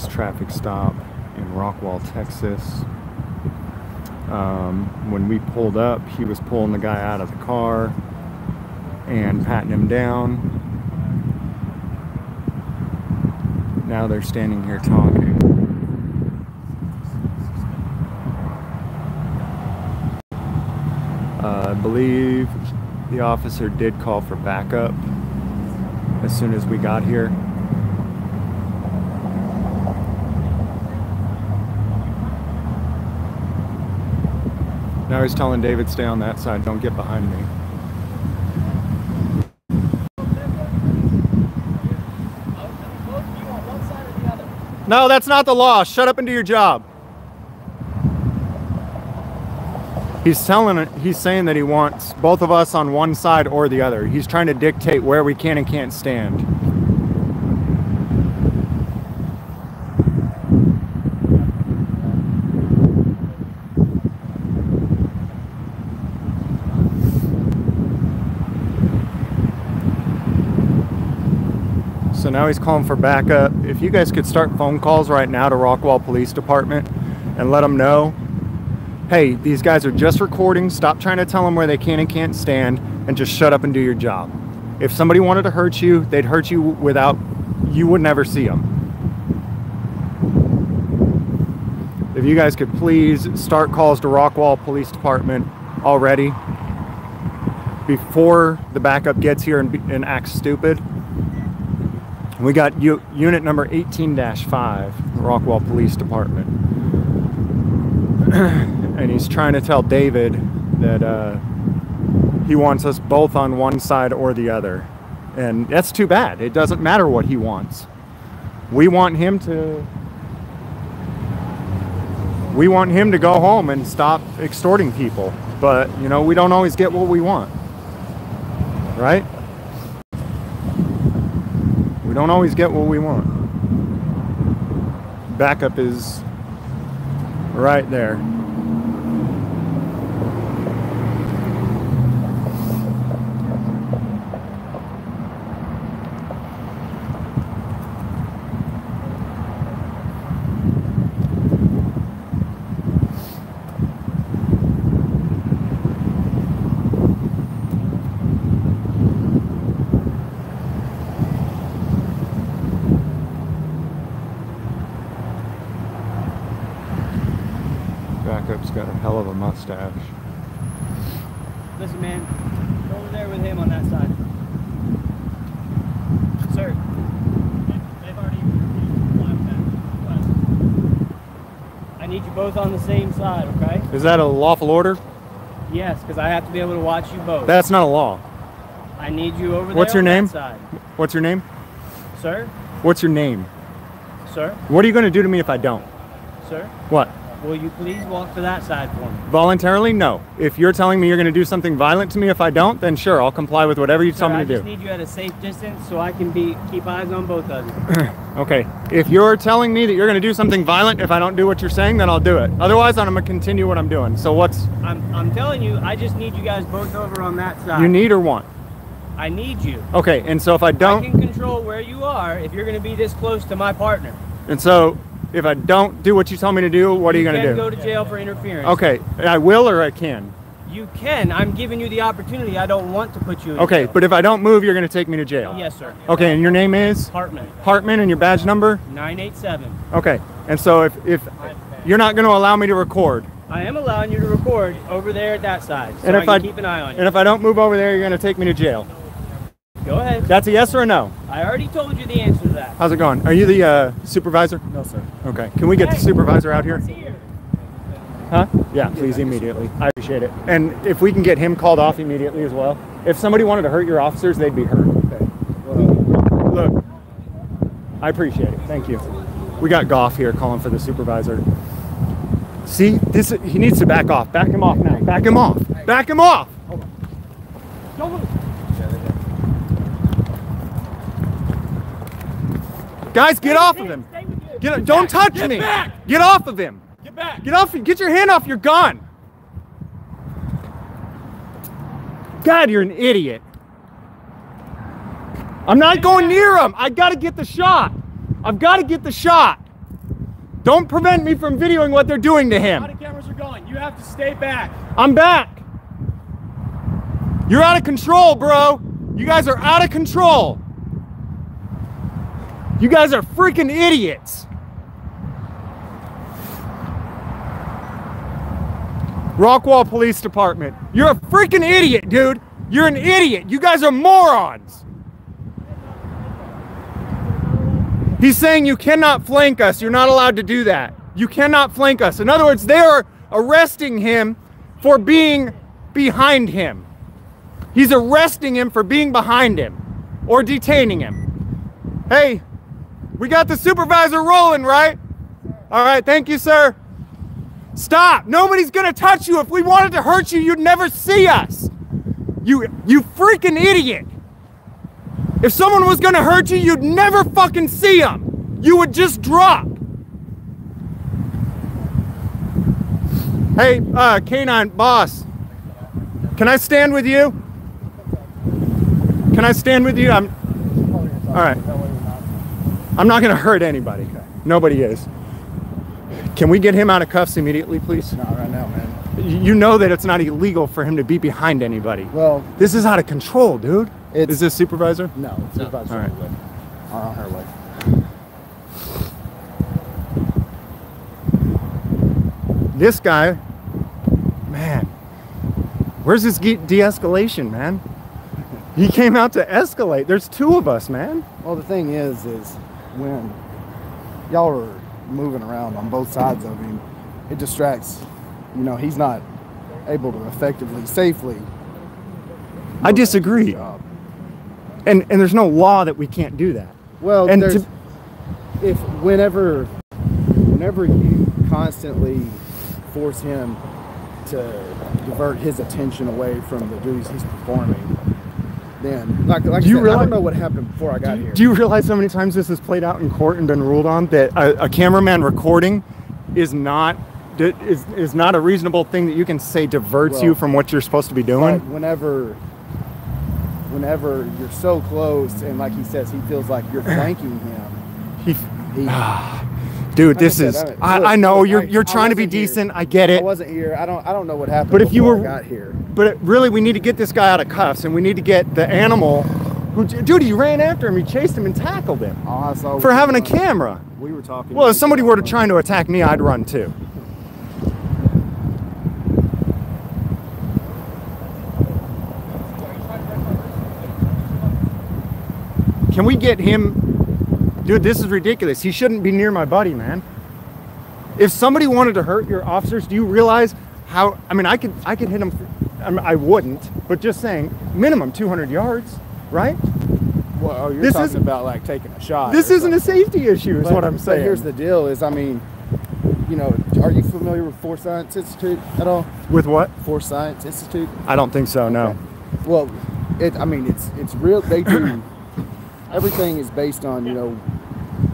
this traffic stop in Rockwall, Texas. Um, when we pulled up, he was pulling the guy out of the car and patting him down. Now they're standing here talking. Uh, I believe the officer did call for backup as soon as we got here. Now he's telling David, stay on that side, don't get behind me. No, that's not the law. Shut up and do your job. He's telling he's saying that he wants both of us on one side or the other. He's trying to dictate where we can and can't stand. Now he's calling for backup. If you guys could start phone calls right now to Rockwall Police Department and let them know, hey, these guys are just recording. Stop trying to tell them where they can and can't stand and just shut up and do your job. If somebody wanted to hurt you, they'd hurt you without, you would never see them. If you guys could please start calls to Rockwall Police Department already before the backup gets here and, and acts stupid. We got U unit number 18-5, Rockwall Police Department. and he's trying to tell David that uh, he wants us both on one side or the other. And that's too bad. It doesn't matter what he wants. We want him to we want him to go home and stop extorting people. But, you know, we don't always get what we want. Right? Don't always get what we want. Backup is right there. Backup's got a hell of a mustache. Listen, man, go over there with him on that side. Sir. They've already I need you both on the same side, okay? Is that a lawful order? Yes, because I have to be able to watch you both. That's not a law. I need you over there. What's your on name? What's your name? Sir? What's your name? Sir? What are you going to do to me if I don't? Sir? What? Will you please walk to that side for me? Voluntarily? No. If you're telling me you're going to do something violent to me if I don't, then sure, I'll comply with whatever you Sir, tell me I to do. I just need you at a safe distance so I can be keep eyes on both of you. Okay. If you're telling me that you're going to do something violent if I don't do what you're saying, then I'll do it. Otherwise, I'm going to continue what I'm doing. So what's I'm, I'm telling you, I just need you guys both over on that side. you need or want? I need you. Okay. And so if I I don't, I can control where you are if you're going to be this close to my partner. and so if I don't do what you tell me to do, what are you going to do? go to jail for interference. Okay. I will or I can. You can. I'm giving you the opportunity. I don't want to put you in Okay. jail. But if I don't move, you're going to take me to jail. Yes, sir. Okay. And your name is Hartman, Hartman, and your badge number? 987. Okay. And so if if you're not going to allow me to record, I am allowing you to record over there at that side, so And I if can I- keep an eye on you. and if I don't move over there, you're going to take me to jail. Go ahead. That's a yes or a no? I already told you the answer to that. How's it going? Are you the uh, supervisor? No, sir. Okay. Can we get the supervisor out here? Here. Huh? Yeah, please immediately. I appreciate it. And if we can get him called off immediately as well. If somebody wanted to hurt your officers, they'd be hurt. Okay. Look, I appreciate it. Thank you. We got Goff here calling for the supervisor. See, this he needs to back off. Back him off now. Back him off. Back him off. Guys, get off of him. Get, don't touch me. Get off of him. Get back! Get off! Get your hand off your gun! God, you're an idiot. I'm not going near him. I gotta get the shot. I've got to get the shot. Don't prevent me from videoing what they're doing to him. Body cameras are going. You have to stay back. I'm back. You're out of control, bro. You guys are out of control. You guys are freaking idiots. Rockwall Police Department. You're a freaking idiot, dude. You're an idiot. You guys are morons. He's saying you cannot flank us. You're not allowed to do that. You cannot flank us. In other words, they are arresting him for being behind him. He's arresting him for being behind him or detaining him. Hey, we got the supervisor rolling, right? All right, thank you, sir. Stop. Nobody's going to touch you. If we wanted to hurt you, you'd never see us. You you freaking idiot. If someone was going to hurt you, you'd never fucking see them. You would just drop. Hey, uh, Canine boss, can I stand with you? Can I stand with you? I'm. All right. I'm not going to hurt anybody. Nobody is. Can we get him out of cuffs immediately, please? Not right now, man. You know that it's not illegal for him to be behind anybody. Well, This is out of control, dude. It's- Is this supervisor? no, supervisor All right. way. On her way. This guy, man, where's his de escalation, man? He came out to escalate. There's two of us, man. Well, the thing is, is when y'all are moving around on both sides of him, it distracts. You know, he's not able to effectively, safely. I disagree. And and there's no law that we can't do that. Well, And to- if whenever, whenever you constantly force him to divert his attention away from the duties he's performing, then like like Do I, you said, I realize- don't know what happened before I got here. Do you realize how many times this has played out in court and been ruled on that a, a cameraman recording is not is, is not a reasonable thing that you can say diverts Well, you from what you're supposed to be doing? whenever whenever you're so close and like he says he feels like you're flanking him He, he dude, Like this said, is I- I, look, I know look, you're you're I trying to be here. decent. I get it. I wasn't here I don't I don't know what happened But if you were- I got here But really, we need to get this guy out of cuffs, and we need to get the animal. Who, dude, he ran after him. He chased him and tackled him all I saw for having a camera. we were talking Well, if somebody were to trying to attack me, I'd run too. Can we get him? Dude, this is ridiculous. He shouldn't be near my buddy, man. If somebody wanted to hurt your officers, do you realize how? I mean, I could, I could hit him. I, mean, I wouldn't, but just saying, minimum 200 yards, right? well oh, you're this talking about like taking a shot This isn't a safety issue, is But- what I'm but saying. here's the deal is I mean you know are you familiar with Force Science Institute at all With what? Force Science Institute I don't think so. No. Okay. Well, it. I mean, it's it's real. They do. everything is based on you know,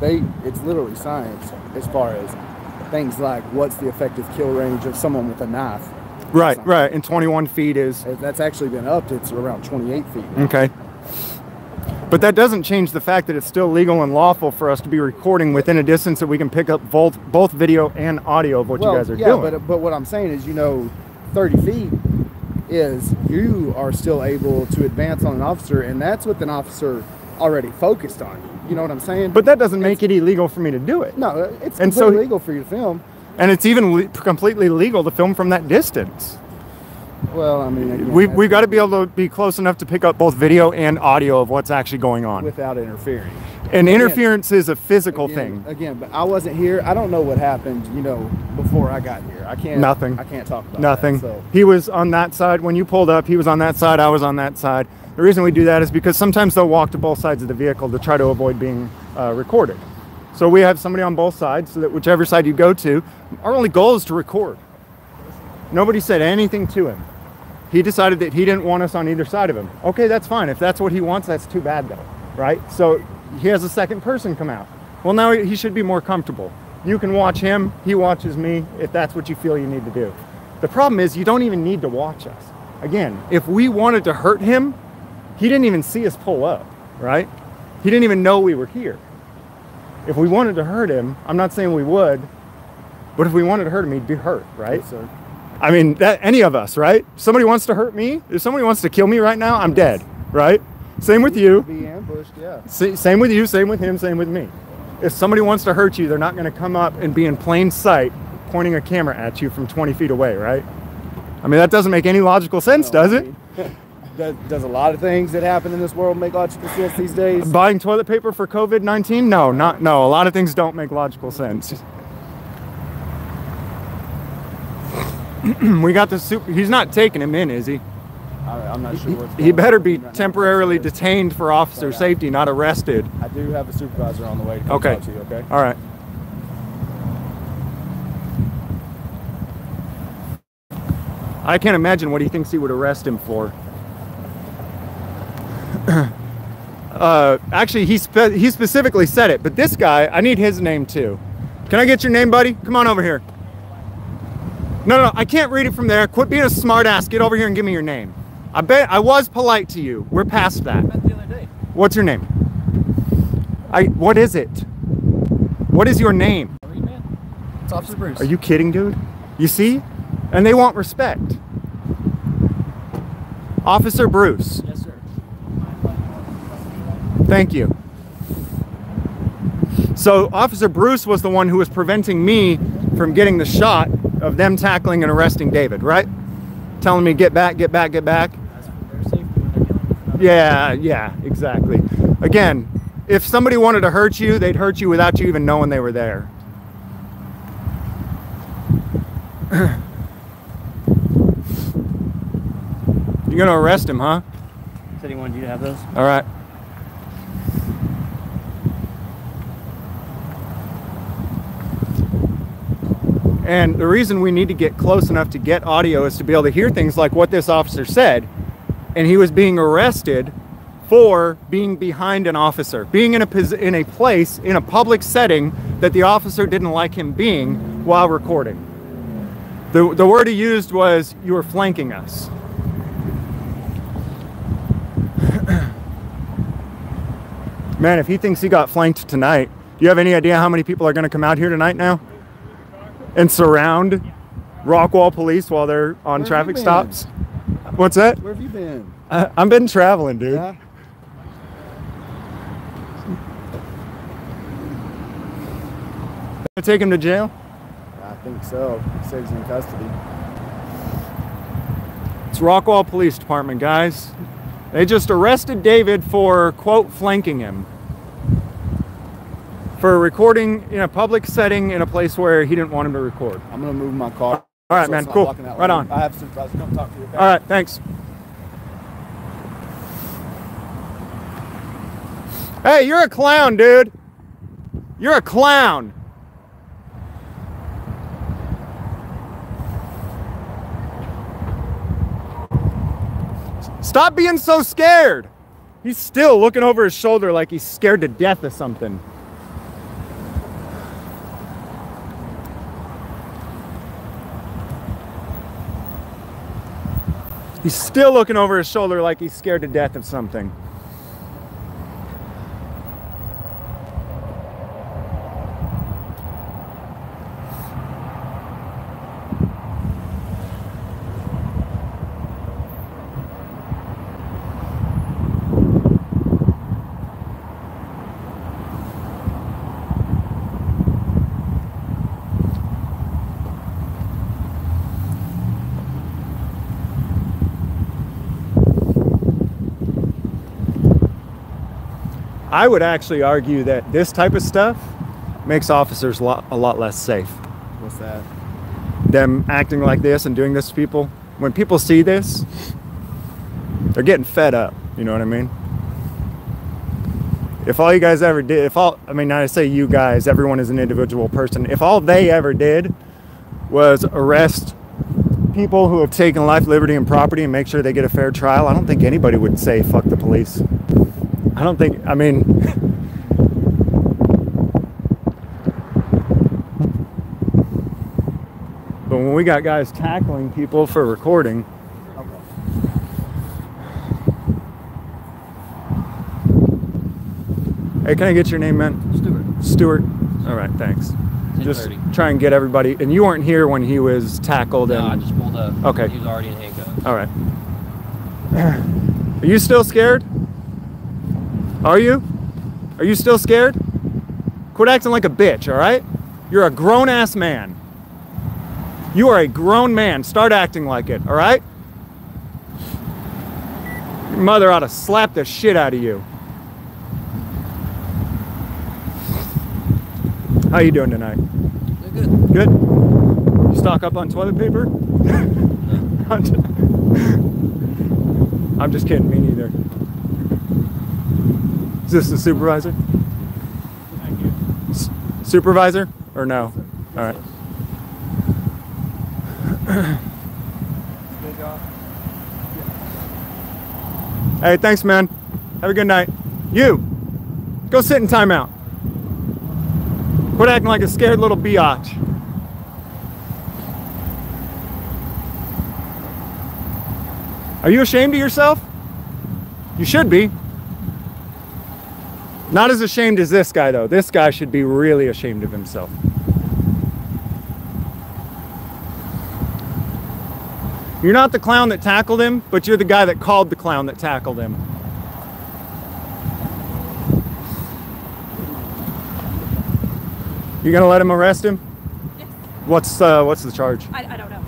they. It's literally science as far as things like what's the effective kill range of someone with a knife. Right, right. And 21 feet is That's actually been upped. It's around 28 feet. now. okay. But that doesn't change the fact that it's still legal and lawful for us to be recording within a distance that we can pick up both both video and audio of what well, you guys are yeah, doing. but but what I'm saying is, you know, 30 feet is you are still able to advance on an officer, and that's with an officer already focused on you. You know what I'm saying? But that doesn't make it illegal for me to do it. no, uh, it's And completely so- legal for you to film. And it's even le- completely legal to film from that distance. Well, I mean, again, We we've got to be able to be close enough to pick up both video and audio of what's actually going on. without interfering. And again- interference is a physical Again, thing. Again, but I wasn't here. I don't know what happened. You know, before I got here, I can't. Nothing. I can't talk about Nothing. That, so He was on that side when you pulled up. He was on that side. I was on that side. The reason we do that is because sometimes they'll walk to both sides of the vehicle to try to avoid being uh, recorded. So we have somebody on both sides, so that whichever side you go to, our only goal is to record. Nobody said anything to him. He decided that he didn't want us on either side of him. Okay, that's fine. If that's what he wants, that's too bad though, right? So he has a second person come out. Well, now he should be more comfortable. You can watch him, he watches me, if that's what you feel you need to do. The problem is you don't even need to watch us. Again, if we wanted to hurt him, he didn't even see us pull up, right? He didn't even know we were here. If we wanted to hurt him, I'm not saying we would, But if we wanted to hurt him, he'd be hurt, right? Yes, sir. I mean, that any of us, right? Somebody wants to hurt me. If somebody wants to kill me right now, I'm dead, right? Same with you. Be ambushed, yeah. Sa- Same with you. Same with him. Same with me. If somebody wants to hurt you, they're not going to come up and be in plain sight, pointing a camera at you from 20 feet away, right? I mean, that doesn't make any logical sense, No, does it? Does, does a lot of things that happen in this world make logical sense these days? Buying toilet paper for COVID 19? No, not no. A lot of things don't make logical sense. we got the super. He's not taking him in, is he? I'm not sure what's He better be right temporarily detained for officer Yeah. safety, not arrested. I do have a supervisor on the way to come Okay. talk to you, okay? All right. I can't imagine what he thinks he would arrest him for. uh, actually, he spe- he specifically said it, but this guy, I need his name too. Can I get your name, buddy? Come on over here. No, no, no, I can't read it from there. Quit being a smartass. Get over here and give me your name. I bet I was polite to you. We're past that. Met the other day. What's your name? I. What is it? What is your name? Are you. It's Officer Bruce. Are you kidding, dude? You see? And they want respect. Officer Bruce, Yes. Thank you. So, Officer Bruce was the one who was preventing me from getting the shot of them tackling and arresting David, right? Telling me, get back, get back, get back. That's for their safety when they're dealing with another. Yeah, yeah, exactly. Again, if somebody wanted to hurt you, they'd hurt you without you even knowing they were there. You're gonna arrest him, huh? Said he wanted you to have those. All right. And the reason we need to get close enough to get audio is to be able to hear things like what this officer said. And he was being arrested for being behind an officer, being in a in a place in a public setting that the officer didn't like him being while recording. The, the word he used was, You were flanking us. Man, if he thinks he got flanked tonight, do you have any idea how many people are going to come out here tonight now and surround Rockwall police while they're on Where traffic stops? What's that? Where have you been? I, I've been traveling, dude. Yeah. Gonna Take him to jail? I think so. He's in custody. It's Rockwall Police Department, guys. They just arrested David for, quote, flanking him. For recording in a public setting in a place where he didn't want him to record. I'm gonna move my car. All right, so man, cool. Right on. I have a supervisor come talk to you. All right, thanks. Hey, you're a clown, dude. You're a clown. Stop being so scared. He's still looking over his shoulder like he's scared to death of something. He's still looking over his shoulder like he's scared to death of something. I would actually argue that this type of stuff makes officers a lot, a lot less safe. What's that? Them acting like this and doing this to people. When people see this, they're getting fed up. You know what I mean? If all you guys ever did, if all, I mean, I say you guys, everyone is an individual person. If all they ever did was arrest people who have taken life, liberty, and property and make sure they get a fair trial, I don't think anybody would say fuck the police. I don't think, I mean, but when we got guys tackling people for recording, hey, can I get your name, man? Stuart. Stuart. All right, thanks. Just try and get everybody. And you weren't here when he was tackled. No, I just pulled up. Okay. He was already in handcuffs. all right. Are you still scared? Are you? Are you still scared? Quit acting like a bitch. All right. You're a grown ass man. You are a grown man. Start acting like it. All right. Your mother ought to slap the shit out of you. How you doing tonight? They're good. Good. You stock up on toilet paper? I'm I'm just kidding. Me neither. Is this the supervisor? S- supervisor or no? All right. Hey, thanks, man. Have a good night. You, go sit in timeout. Quit acting like a scared little biatch. Are you ashamed of yourself? You should be. Not as ashamed as this guy, though. This guy should be really ashamed of himself. You're not the clown that tackled him, but you're the guy that called the clown that tackled him. You gonna let him arrest him? Yes. What's uh, what's the charge? I, I don't know.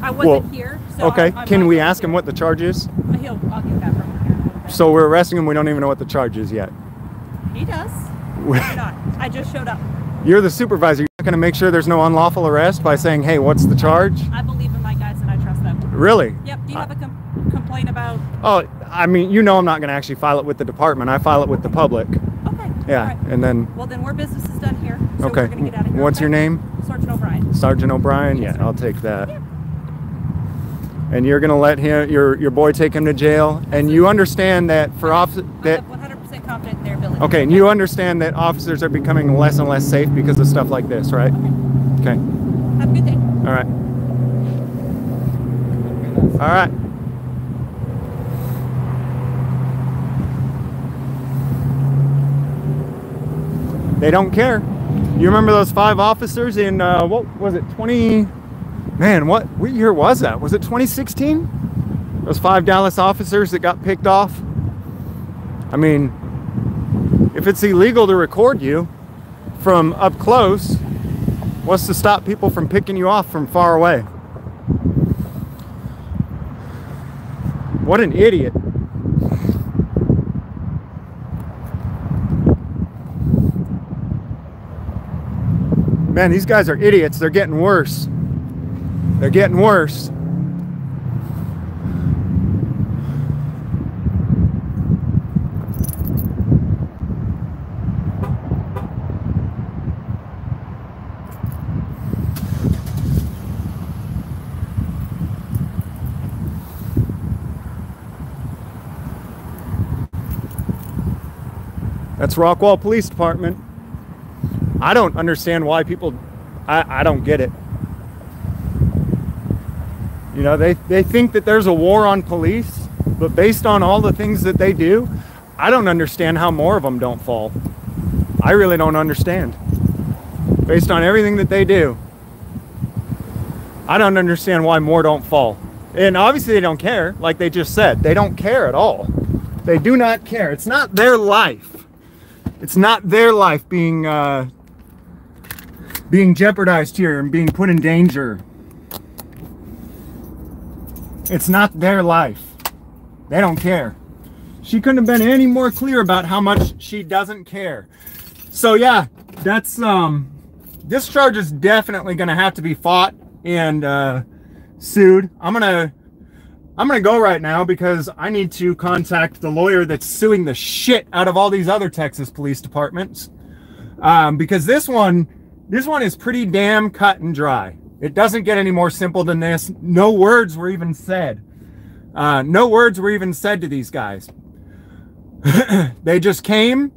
I wasn't Well, here, so okay, I'm can we ask him what the charge is? He'll. I'll get that from him here. in a little bit. So we're arresting him. We don't even know what the charge is yet. He does. Why not? I just showed up. You're the supervisor. You're not going to make sure there's no unlawful arrest by saying, "Hey, what's the charge?" I believe in my guys and I trust them. Really? Yep. Do you have a com- complaint about? Oh, I mean, you know, I'm not going to actually file it with the department. I file it with the public. Okay. Yeah, right. and then Well, then, we're business is done here. So okay. We're gonna get out of here. What's your name? Sergeant O'Brien. Sergeant O'Brien. Yes, Yeah, sir. I'll take that. Yeah. And you're going to let him, your your boy, take him to jail. And you understand that for off that. I'm 100% confident in their ability. Okay, and you understand that officers are becoming less and less safe because of stuff like this, right? Okay. Have a good day. All right. All right. They don't care. You remember those five officers in uh, what was it? 20? Man, what what year was that? Was it 2016? Those five Dallas officers that got picked off. I mean, if it's illegal to record you from up close, what's to stop people from picking you off from far away? What an idiot. Man, these guys are idiots. They're getting worse. They're getting worse. That's Rockwall Police Department. I don't understand why people, I, I don't get it. You know, they, they think that there's a war on police, but based on all the things that they do, I don't understand how more of them don't fall. I really don't understand. Based on everything that they do, I don't understand why more don't fall. And obviously, they don't care, like they just said. They don't care at all. They do not care. It's not their life. It's not their life being uh, being jeopardized here and being put in danger. It's not their life. They don't care. She couldn't have been any more clear about how much she doesn't care. So yeah, that's um this charge is definitely gonna have to be fought and uh sued. I'm gonna I'm gonna go right now because I need to contact the lawyer that's suing the shit out of all these other Texas police departments. Um, because this one, this one is pretty damn cut and dry. It doesn't get any more simple than this. No words were even said. Uh, no words were even said to these guys. they just came.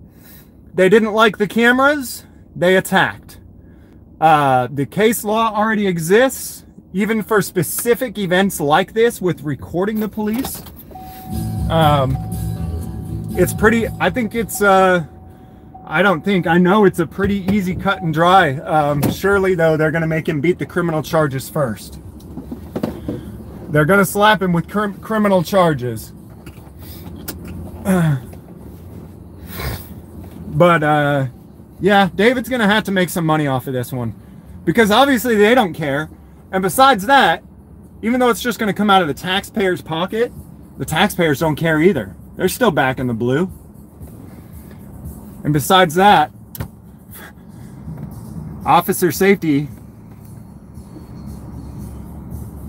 They didn't like the cameras. They attacked. Uh, the case law already exists, even for specific events like this with recording the police. Um, it's pretty, I think it's, uh, I don't think. I know it's a pretty easy cut and dry. Um, surely, though, they're going to make him beat the criminal charges first. They're going to slap him with crim criminal charges. but, uh, yeah, David's going to have to make some money off of this one. Because obviously they don't care. And besides that, even though it's just going to come out of the taxpayer's pocket, the taxpayers don't care either. They're still back in the blue. And besides that, officer safety.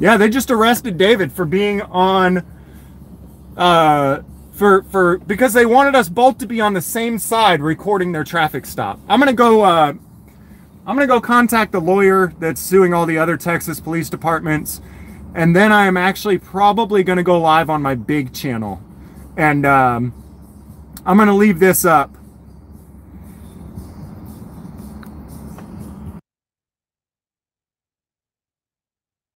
Yeah, they just arrested David for being on uh for for because they wanted us both to be on the same side recording their traffic stop. I'm going to go uh I'm going to go contact the lawyer that's suing all the other Texas police departments and then I am actually probably going to go live on my big channel. And um I'm going to leave this up